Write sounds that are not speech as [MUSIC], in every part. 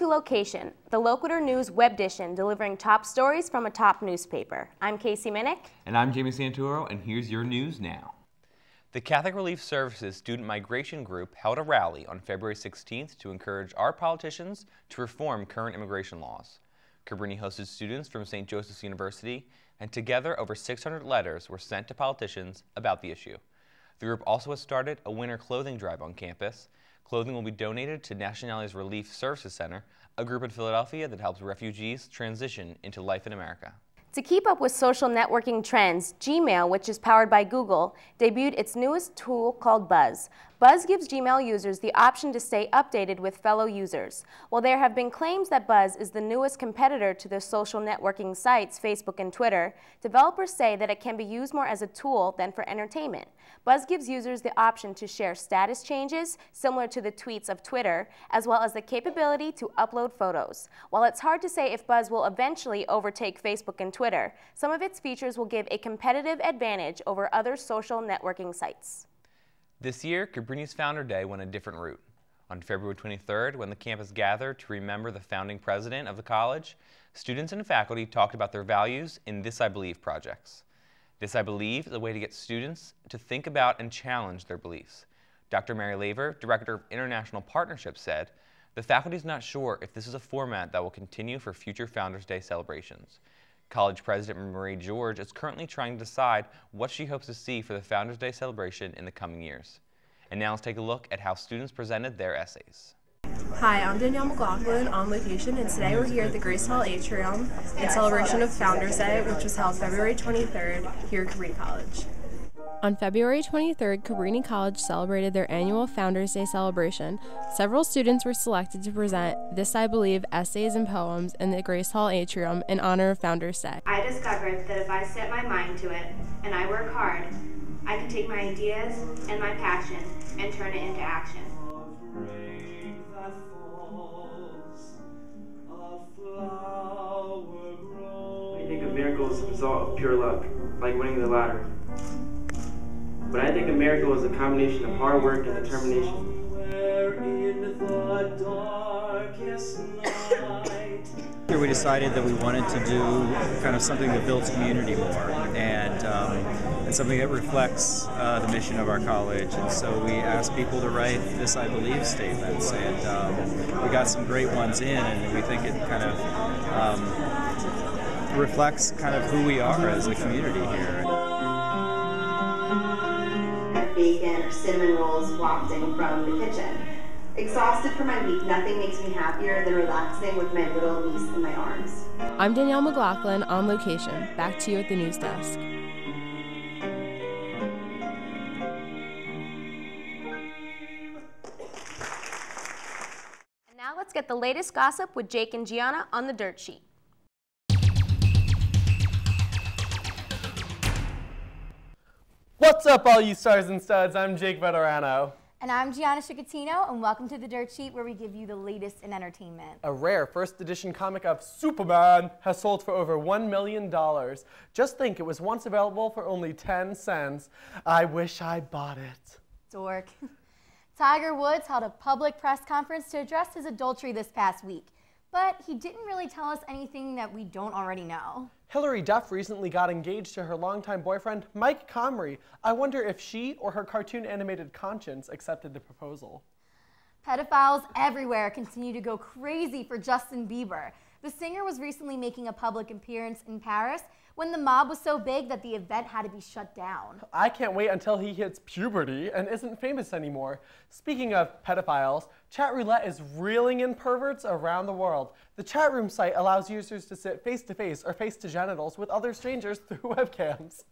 Welcome to LOQation, the Loquitur News web edition delivering top stories from a top newspaper. I'm Casey Minnick. And I'm Jamie Santoro, and here's your news now. The Catholic Relief Services Student Migration Group held a rally on February 16th to encourage our politicians to reform current immigration laws. Cabrini hosted students from St. Joseph's University, and together over 600 letters were sent to politicians about the issue. The group also has started a winter clothing drive on campus. Clothing will be donated to Nationality's Relief Services Center, a group in Philadelphia that helps refugees transition into life in America. To keep up with social networking trends, Gmail, which is powered by Google, debuted its newest tool called Buzz. Buzz gives Gmail users the option to stay updated with fellow users. While there have been claims that Buzz is the newest competitor to the social networking sites Facebook and Twitter, developers say that it can be used more as a tool than for entertainment. Buzz gives users the option to share status changes, similar to the tweets of Twitter, as well as the capability to upload photos. While it's hard to say if Buzz will eventually overtake Facebook and Twitter, some of its features will give a competitive advantage over other social networking sites. This year, Cabrini's Founder Day went a different route. On February 23rd, when the campus gathered to remember the founding president of the college, students and faculty talked about their values in This I Believe projects. This, I believe, is a way to get students to think about and challenge their beliefs. Dr. Mary Laver, Director of International Partnerships, said, the faculty is not sure if this is a format that will continue for future Founders Day celebrations. College President Marie George is currently trying to decide what she hopes to see for the Founders Day celebration in the coming years. And now let's take a look at how students presented their essays. Hi, I'm Danielle McLaughlin on location, and today we're here at the Grace Hall Atrium in celebration of Founders Day, which was held February 23rd here at Cabrini College. On February 23rd, Cabrini College celebrated their annual Founders Day celebration. Several students were selected to present This I Believe essays and poems in the Grace Hall Atrium in honor of Founders Day. I discovered that if I set my mind to it and I work hard, I can take my ideas and my passion and turn it into action. I think a miracle is the result of pure luck, like winning the lottery. But I think a miracle is a combination of hard work and determination. Here we decided that we wanted to do kind of something that builds community more and, um, and something that reflects uh, the mission of our college. And so we asked people to write this I believe statements and um, we got some great ones in and we think it kind of um, reflects kind of who we are as a community here. Bacon or cinnamon rolls wafting from the kitchen. Exhausted from my week, nothing makes me happier than relaxing with my little niece in my arms. I'm Danielle McLaughlin on location. Back to you at the news desk. And now let's get the latest gossip with Jake and Gianna on the dirt sheet. What's up, all you stars and studs? I'm Jake Veterano. And I'm Gianna Chicatino, and welcome to the Dirt Sheet, where we give you the latest in entertainment. A rare first edition comic of Superman has sold for over $1 million. Just think, it was once available for only 10 cents. I wish I bought it. Dork. [LAUGHS] Tiger Woods held a public press conference to address his adultery this past week, but he didn't really tell us anything that we don't already know. Hilary Duff recently got engaged to her longtime boyfriend, Mike Comrie. I wonder if she or her cartoon animated conscience accepted the proposal. Pedophiles everywhere continue to go crazy for Justin Bieber. The singer was recently making a public appearance in Paris when the mob was so big that the event had to be shut down. I can't wait until he hits puberty and isn't famous anymore. Speaking of pedophiles, Chat Roulette is reeling in perverts around the world. The chat room site allows users to sit face to face or face to genitals with other strangers [LAUGHS] through webcams.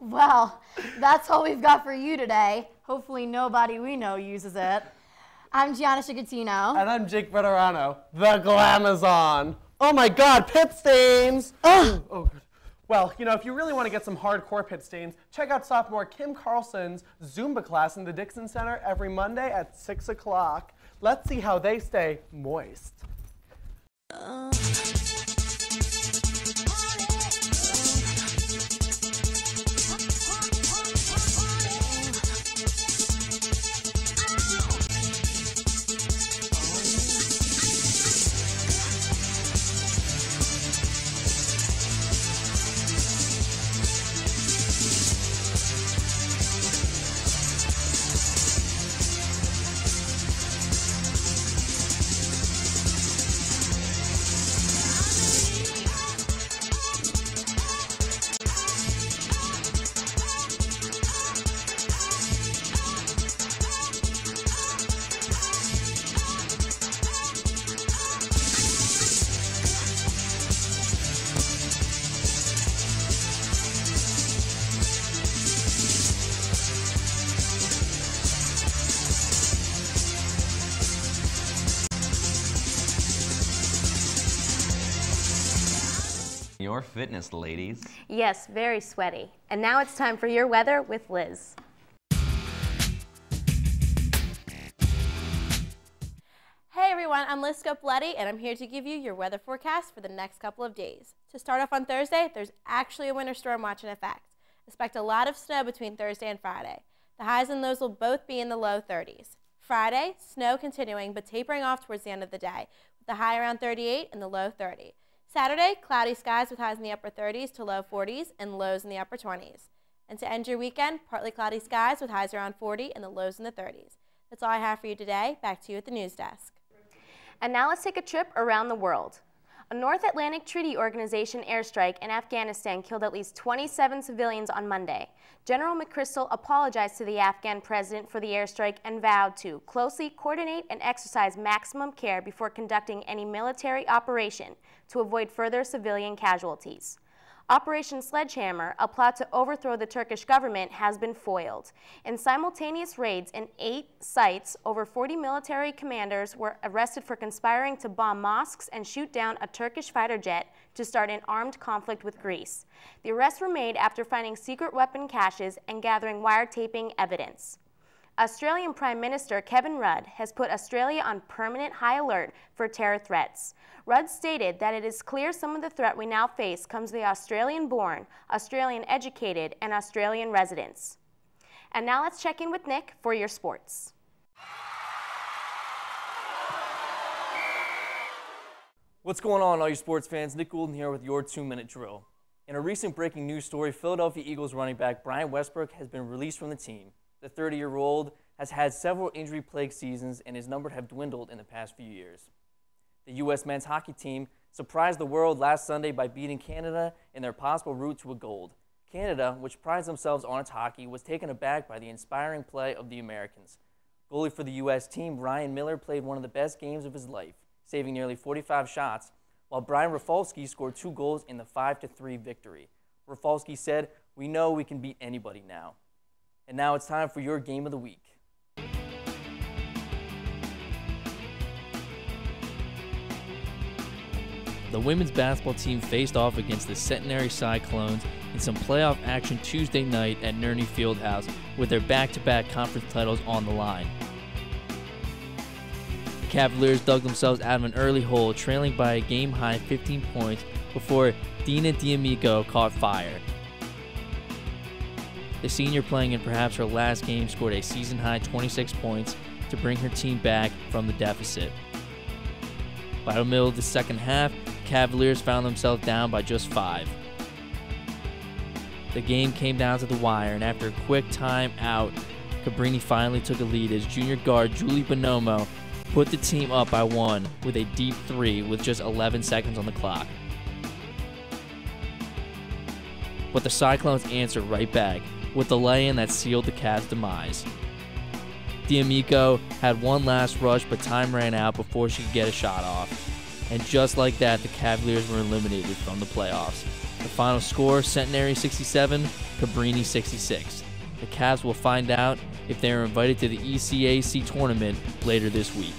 Well, that's all we've got for you today. Hopefully nobody we know uses it. I'm Gianna Chicatino. And I'm Jake Veterano, the Glamazon. Oh my god, pit stains! oh, oh, well, you know, if you really want to get some hardcore pit stains, check out sophomore Kim Carlson's Zumba class in the Dixon Center every Monday at 6 o'clock. Let's see how they stay moist. Uh. Your fitness, ladies. Yes, very sweaty. And now it's time for your weather with Liz. Hey everyone, I'm Liz Scopoletti and I'm here to give you your weather forecast for the next couple of days. To start off on Thursday, there's actually a winter storm watch in effect. Expect a lot of snow between Thursday and Friday. The highs and lows will both be in the low 30s. Friday, snow continuing but tapering off towards the end of the day, with the high around 38 and the low 30. Saturday, cloudy skies with highs in the upper 30s to low 40s and lows in the upper 20s. And to end your weekend, partly cloudy skies with highs around 40 and the lows in the 30s. That's all I have for you today. Back to you at the news desk. And now let's take a trip around the world. A North Atlantic Treaty Organization airstrike in Afghanistan killed at least 27 civilians on Monday. General McChrystal apologized to the Afghan president for the airstrike and vowed to closely coordinate and exercise maximum care before conducting any military operation to avoid further civilian casualties. Operation Sledgehammer, a plot to overthrow the Turkish government, has been foiled. In simultaneous raids in eight sites, over 40 military commanders were arrested for conspiring to bomb mosques and shoot down a Turkish fighter jet to start an armed conflict with Greece. The arrests were made after finding secret weapon caches and gathering wiretapping evidence. Australian Prime Minister Kevin Rudd has put Australia on permanent high alert for terror threats. Rudd stated that it is clear some of the threat we now face comes the Australian born, Australian educated, and Australian residents. And now let's check in with Nick for your sports. What's going on, all you sports fans? Nick Goulden here with your two minute drill. In a recent breaking news story, Philadelphia Eagles running back Brian Westbrook has been released from the team. The 30 year old has had several injury plagued seasons, and his numbers have dwindled in the past few years. The U.S. men's hockey team surprised the world last Sunday by beating Canada in their possible route to a gold. Canada, which prides themselves on its hockey, was taken aback by the inspiring play of the Americans. Goalie for the U.S. team, Ryan Miller, played one of the best games of his life, saving nearly 45 shots, while Brian Rafalski scored two goals in the 5 3 victory. Rafalski said, We know we can beat anybody now. And now it's time for your game of the week. The women's basketball team faced off against the Centenary Cyclones in some playoff action Tuesday night at Nerney Fieldhouse with their back to back conference titles on the line. The Cavaliers dug themselves out of an early hole, trailing by a game high 15 points before Dina D'Amico caught fire. The senior, playing in perhaps her last game, scored a season high 26 points to bring her team back from the deficit. By the middle of the second half, Cavaliers found themselves down by just five. The game came down to the wire, and after a quick time out, Cabrini finally took a lead as junior guard Julie Bonomo put the team up by one with a deep three with just 11 seconds on the clock. But the Cyclones answered right back with the lay in that sealed the Cavs' demise. D'Amico had one last rush, but time ran out before she could get a shot off. And just like that, the Cavaliers were eliminated from the playoffs. The final score Centenary 67, Cabrini 66. The Cavs will find out if they are invited to the ECAC tournament later this week.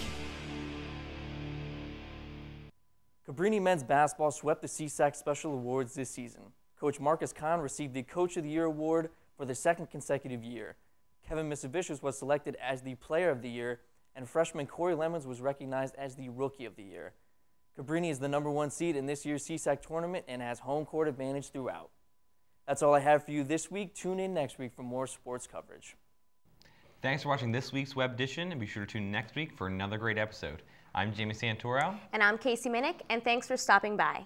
Cabrini men's basketball swept the CSAC Special Awards this season. Coach Marcus Kahn received the Coach of the Year award for the second consecutive year. Kevin Misavicius was selected as the Player of the Year, and freshman Corey Lemons was recognized as the Rookie of the Year. Cabrini is the number one seed in this year's CSAC tournament and has home court advantage throughout. That's all I have for you this week. Tune in next week for more sports coverage. Thanks for watching this week's Web Edition, and be sure to tune next week for another great episode. I'm Jamie Santoro. And I'm Casey Minnick, and thanks for stopping by.